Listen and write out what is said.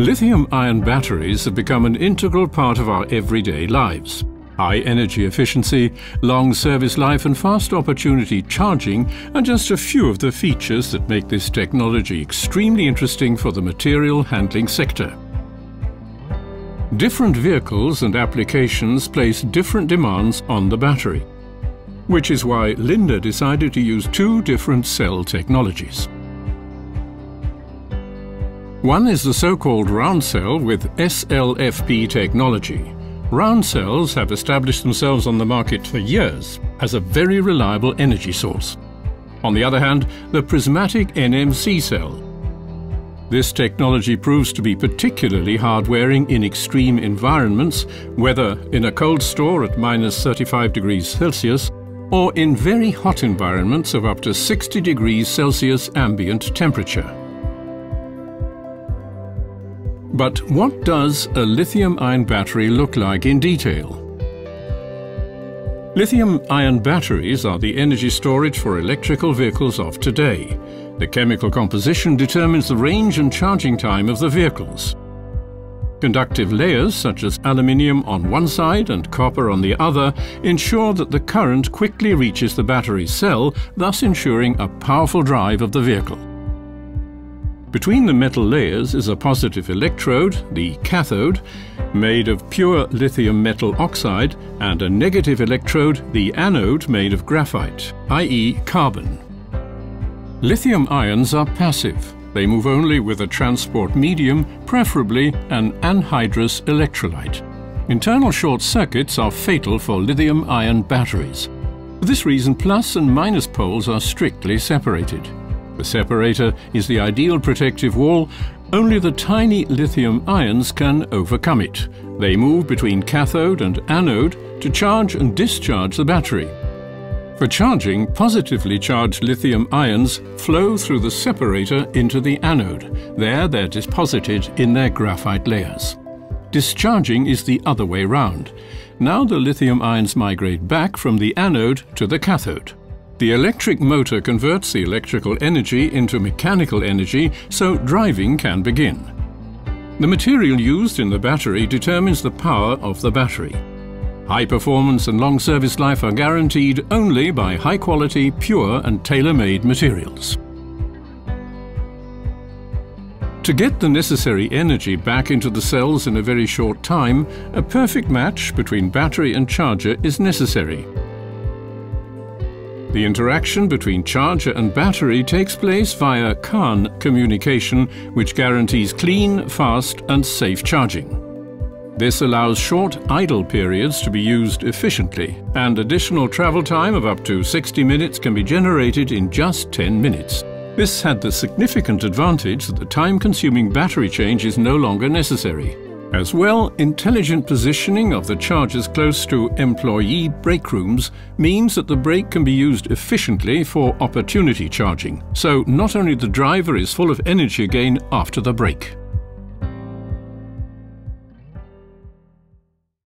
Lithium-ion batteries have become an integral part of our everyday lives. High energy efficiency, long service life and fast opportunity charging are just a few of the features that make this technology extremely interesting for the material handling sector. Different vehicles and applications place different demands on the battery, which is why Linde decided to use two different cell technologies. One is the so-called round cell with SLFP technology. Round cells have established themselves on the market for years as a very reliable energy source. On the other hand, the prismatic NMC cell. This technology proves to be particularly hard-wearing in extreme environments, whether in a cold store at minus 35 degrees Celsius or in very hot environments of up to 60 degrees Celsius ambient temperature. But what does a lithium-ion battery look like in detail? Lithium-ion batteries are the energy storage for electrical vehicles of today. The chemical composition determines the range and charging time of the vehicles. Conductive layers such as aluminium on one side and copper on the other ensure that the current quickly reaches the battery cell, thus ensuring a powerful drive of the vehicle. Between the metal layers is a positive electrode, the cathode, made of pure lithium metal oxide, and a negative electrode, the anode, made of graphite, i.e. carbon. Lithium ions are passive. They move only with a transport medium, preferably an anhydrous electrolyte. Internal short circuits are fatal for lithium-ion batteries. For this reason, plus and minus poles are strictly separated. The separator is the ideal protective wall. Only the tiny lithium ions can overcome it. They move between cathode and anode to charge and discharge the battery. For charging, positively charged lithium ions flow through the separator into the anode. There they're deposited in their graphite layers. Discharging is the other way round. Now the lithium ions migrate back from the anode to the cathode. The electric motor converts the electrical energy into mechanical energy so driving can begin. The material used in the battery determines the power of the battery. High performance and long service life are guaranteed only by high quality, pure and tailor-made materials. To get the necessary energy back into the cells in a very short time, a perfect match between battery and charger is necessary. The interaction between charger and battery takes place via CAN communication, which guarantees clean, fast and safe charging. This allows short idle periods to be used efficiently, and additional travel time of up to 60 minutes can be generated in just 10 minutes. This had the significant advantage that the time-consuming battery change is no longer necessary. As well, intelligent positioning of the chargers close to employee break rooms means that the break can be used efficiently for opportunity charging, so not only the driver is full of energy again after the break.